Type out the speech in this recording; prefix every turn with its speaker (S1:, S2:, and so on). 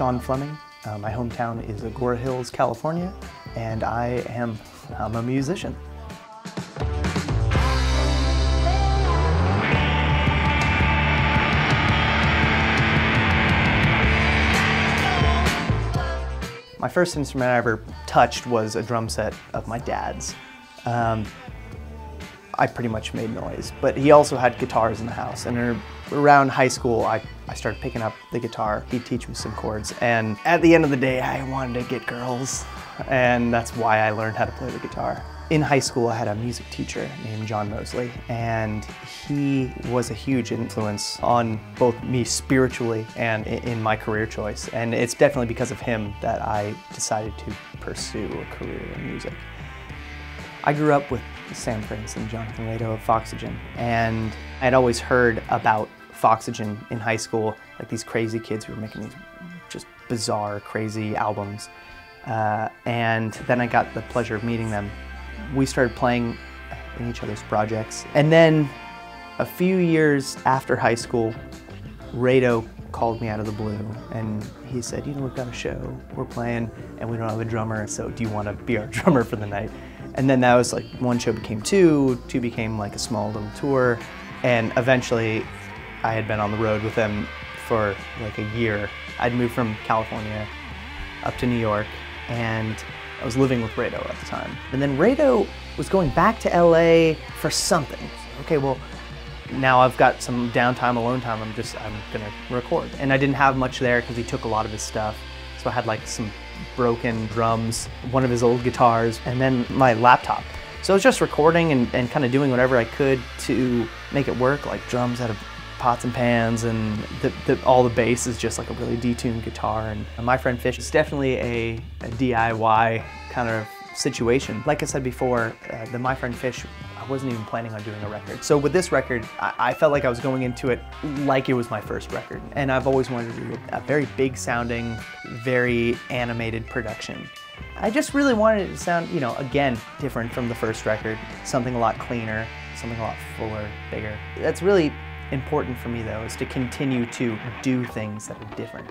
S1: Shaun Fleming. Uh, my hometown is Agoura Hills, California, and I am I'm a musician. My first instrument I ever touched was a drum set of my dad's. Um, I pretty much made noise, but he also had guitars in the house. And around high school, I, I started picking up the guitar. He'd teach me some chords. And at the end of the day, I wanted to get girls. And that's why I learned how to play the guitar. In high school, I had a music teacher named John Mosley, and he was a huge influence on both me spiritually and in my career choice. And it's definitely because of him that I decided to pursue a career in music. I grew up with Sam France and Jonathan Rado of Foxygen, and I'd always heard about Foxygen in high school, like these crazy kids who were making these just bizarre, crazy albums. Uh, and then I got the pleasure of meeting them we started playing in each other's projects. And then a few years after high school, Rado called me out of the blue and he said, you know, we've got a show, we're playing, and we don't have a drummer, so do you want to be our drummer for the night? And then that was like, one show became two, two became like a small little tour, and eventually I had been on the road with them for like a year. I'd moved from California up to New York, and I was living with Rado at the time. And then Rado was going back to LA for something. Okay, well, now I've got some downtime, alone time, I'm just, I'm gonna record. And I didn't have much there because he took a lot of his stuff. So I had like some broken drums, one of his old guitars, and then my laptop. So I was just recording and, and kind of doing whatever I could to make it work, like drums out of pots and pans and the, the, all the bass is just like a really detuned guitar. And My Friend Fish is definitely a, a DIY kind of situation. Like I said before, uh, the My Friend Fish, I wasn't even planning on doing a record. So with this record, I, I, felt like I was going into it like it was my first record. And I've always wanted to do a very big sounding, very animated production. I just really wanted it to sound, you know, again, different from the first record, something a lot cleaner, something a lot fuller, bigger. That's really important for me though is to continue to do things that are different.